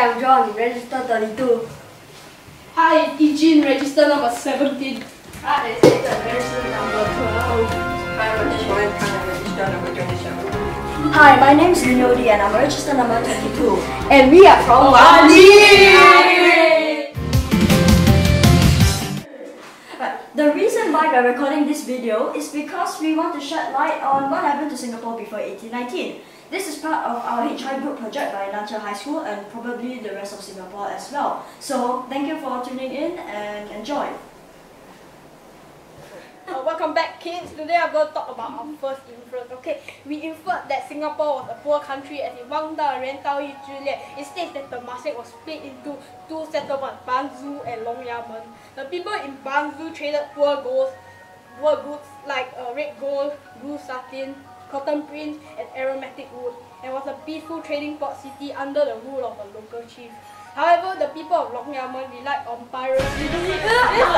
Hi, I'm John, register 32. Hi, Eugene, register number 17. Hi, it's Nathan, register number 12. Hi, I'm Dishwan, I'm register number 27. Hi, my name is Linody and I'm register number 22. And we are from The reason why we're recording this video is because we want to shed light on what happened to Singapore before 1819. This is part of our HI group project by Nan High School and probably the rest of Singapore as well. So thank you for tuning in and enjoy. Welcome back, kids. Today I'm going to talk about our first inference. Okay, we inferred that Singapore was a poor country as in Wang Da, Ren Tao Yi, It states that Temasek was split into two settlements, Banzu and Long Yamen. The people in Banzu traded poor goods, poor goods like uh, red gold, blue satin, cotton print, and aromatic wood, and was a peaceful trading port city under the rule of a local chief. However, the people of Long Yamen relied on piracy.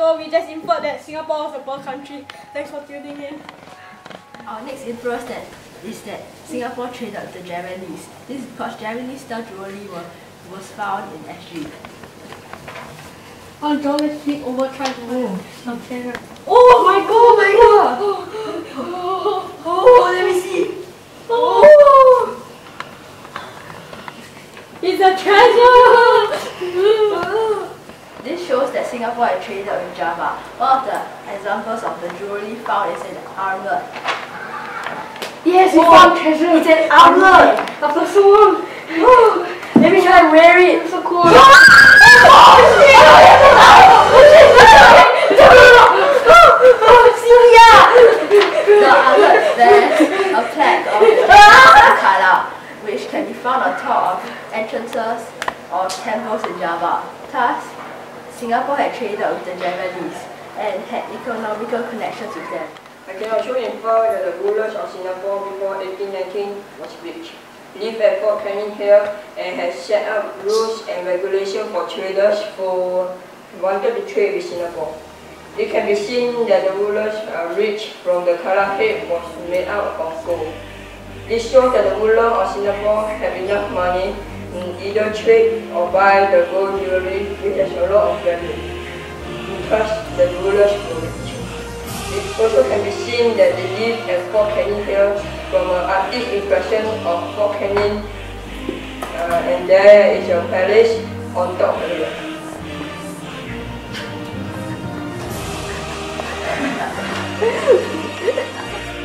so we just inferred that Singapore was a poor country. Thanks for tuning in. Our next inference that is that Singapore traded with the Javanese. This is because Javanese style jewelry was, was found in SG. Oh, John, let's flip over try to Oh. okay. Oh my god, my god! Oh, Oh, let me see! oh. It's a treasure! This shows that Singapore had traded with Java. One of the examples of the jewelry found is an armlet. yes, we Oh, found treasure. It's an armlet! After so long. Let me try and wear it! It's so cool. The armlet bears a plaque of Kala, which can be found on top of entrances or temples in Java. Thus, Singapore had traded with the Javanese and had economical connections with them. I can also infer that the rulers of Singapore before 1819 was rich, lived at Fort Canning Hill, and had set up rules and regulations for traders who wanted to trade with Singapore. It can be seen that the rulers are rich from the Kala head was made out of gold. This shows that the ruler of Singapore have enough money in either trade or buy the gold jewelry which has a lot of value. Because the rulers were rich. It also can be seen that they live at Fort Canning Hill from an artist impression of Fort Canning uh, and there is a palace on top of hill.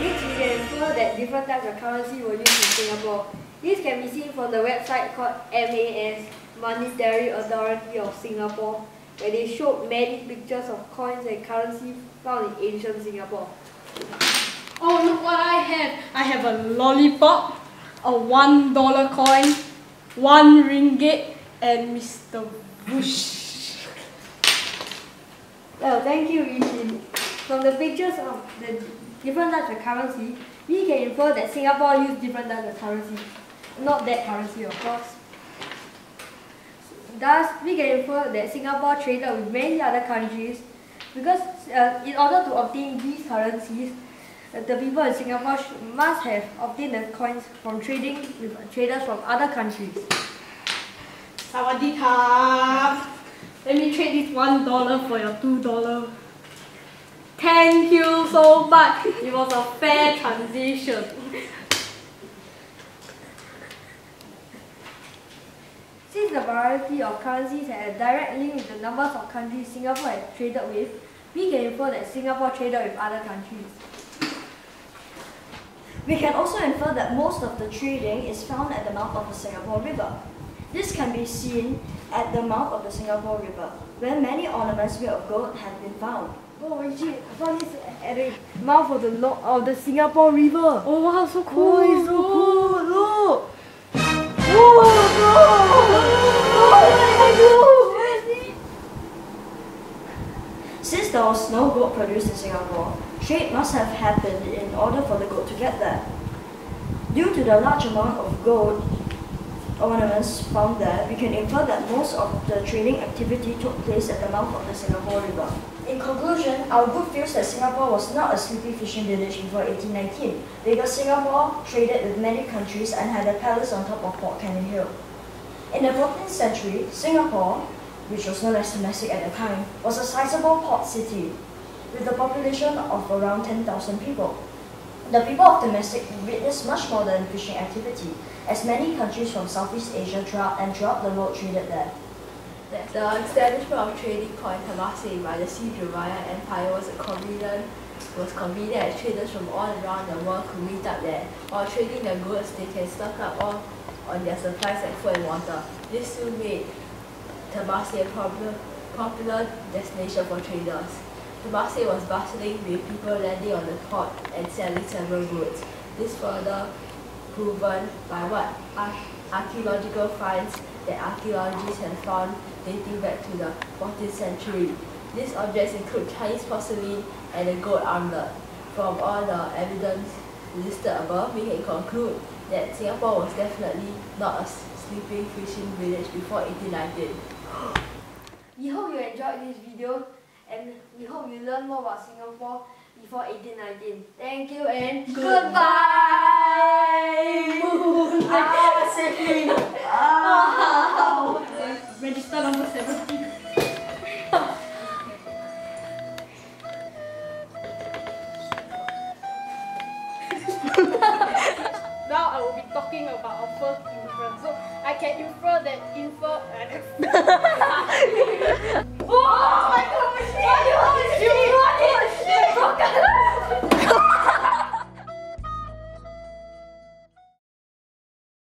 Next, we can infer that different types of currency were used in Singapore. This can be seen from the website called MAS, Monetary Authority of Singapore, where they showed many pictures of coins and currency found in ancient Singapore. Oh, look what I have. I have a lollipop, a one dollar coin, one ringgit, and Mr. Bush. Well, thank you, Yushin. From the pictures of the different types of currency, we can infer that Singapore used different types of currency. Not that currency, of course. Thus, we can infer that Singapore traded with many other countries because uh, in order to obtain these currencies, uh, the people in Singapore must have obtained the coins from trading with traders from other countries. Sawadee Let me trade this one dollar for your two dollar. Thank you so much. It was a fair transition. Since the variety of currencies had a direct link with the numbers of countries Singapore had traded with, we can infer that Singapore traded with other countries. We can also infer that most of the trading is found at the mouth of the Singapore River. This can be seen at the mouth of the Singapore River, where many ornaments made of gold have been found. Oh, Richie, I found this at the mouth of the lo- of the Singapore River. Oh wow, so cool! Oh, it's so cool! Since there was no gold produced in Singapore, trade must have happened in order for the gold to get there. Due to the large amount of gold ornaments found there, we can infer that most of the trading activity took place at the mouth of the Singapore River. In conclusion, our group feels that Singapore was not a sleepy fishing village before 1819 because Singapore traded with many countries and had a palace on top of Fort Canning Hill. In the 14th century, Singapore, which was known as Temasek at the time, was a sizable port city with a population of around 10,000 people. The people of Temasek witnessed much more than fishing activity, as many countries from Southeast Asia throughout and throughout the world traded there. The establishment of trading point Temasek by the Sri-Vijaya Empire was convenient was convenient as traders from all around the world could meet up there. While trading their goods, they can stock up all on their supplies like food and water. This soon made Temasek a popular, popular destination for traders. Temasek was bustling with people landing on the port and selling several goods. This further proven by what archaeological finds that archaeologists have found dating back to the 14th century. These objects include Chinese porcelain and a gold armlet. From all the evidence listed above, we can conclude that Singapore was definitely not a sleeping fishing village before 1819. We hope you enjoyed this video and we hope you learn more about Singapore before 1819. Thank you and goodbye! ah, safely! Ah. Register number 17. Can infer that infer. Uh,